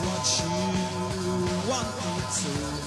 what you want me to.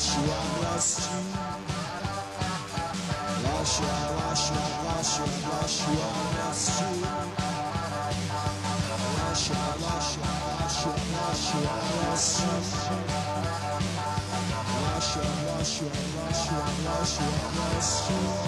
Last year I lost you. Last year I lost you. Last year, last year I lost you. Last year I lost you. Last year, last year I lost you. Last year, last year, last year, last year I lost you.